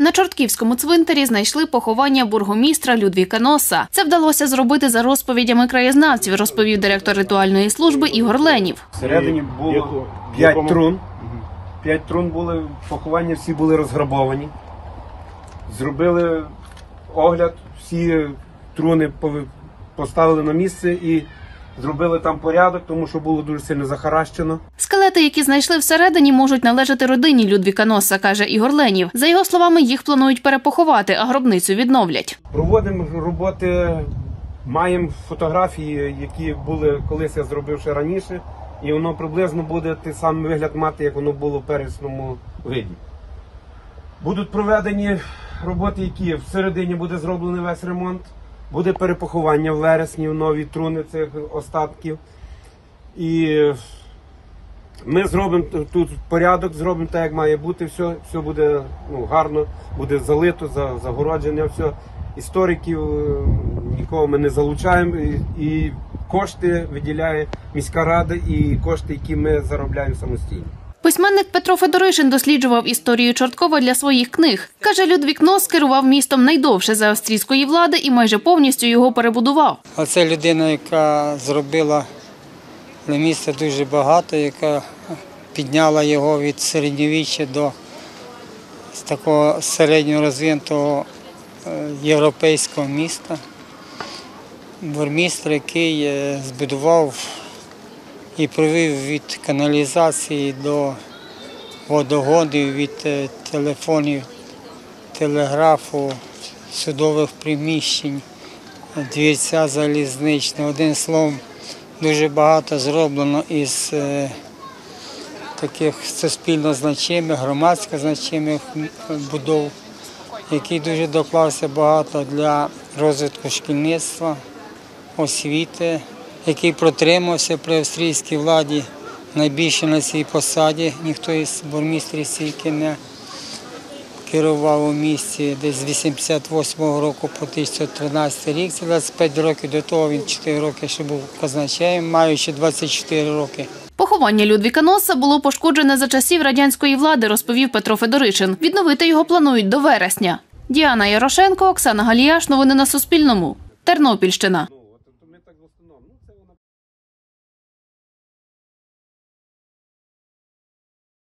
На Чортківському цвинтарі знайшли поховання бургомістра Людвіка Носа. Це вдалося зробити за розповідями краєзнавців, розповів директор ритуальної служби Ігор Ленів. Всередині було п'ять трун. П'ять трун були, поховання всі були розграбовані. Зробили огляд, всі труни пови- поставили на місце і зробили там порядок, тому що було дуже сильно захаращено. Скелети, які знайшли всередині, можуть належати родині Людвіка Носа, каже Ігор Ленів. За його словами, їх планують перепоховати, а гробницю відновлять. Проводимо роботи, маємо фотографії, які були колись я зробив ще раніше, і воно приблизно буде той самий вигляд мати, як воно було в первісному виді. Будуть проведені роботи, які всередині буде зроблений весь ремонт, буде перепоховання в вересні в нові труни цих остатків. І ми зробимо тут порядок, зробимо так, як має бути. Все, все буде ну, гарно, буде залито, загородження, все. Істориків нікого ми не залучаємо. І, і кошти виділяє міська рада, і кошти, які ми заробляємо самостійно. Письменник Петро Федоришин досліджував історію Чорткова для своїх книг. Каже, Людвік Нос керував містом найдовше за австрійської влади і майже повністю його перебудував. А це людина, яка зробила для міста дуже багато, яка підняла його від середньовіччя до такого середньо розвинутого е, європейського міста. Бурмістр, який е, збудував і провів від каналізації до водогодів, від е, телефонів, телеграфу, судових приміщень двірця залізничного. Одним словом, дуже багато зроблено із е, таких суспільно значимих, громадсько значимих будов, які дуже доклався багато для розвитку шкільництва, освіти, який протримався при австрійській владі найбільше на цій посаді. Ніхто із бурмістрів стільки не керував у місті десь з 88-го року по 1913 рік. Це 25 років до того він 4 роки ще був казначеєм, маючи 24 роки. Поховання Людвіка Носа було пошкоджене за часів радянської влади, розповів Петро Федоришин. Відновити його планують до вересня. Діана Ярошенко, Оксана Галіяш. Новини на Суспільному. Тернопільщина. una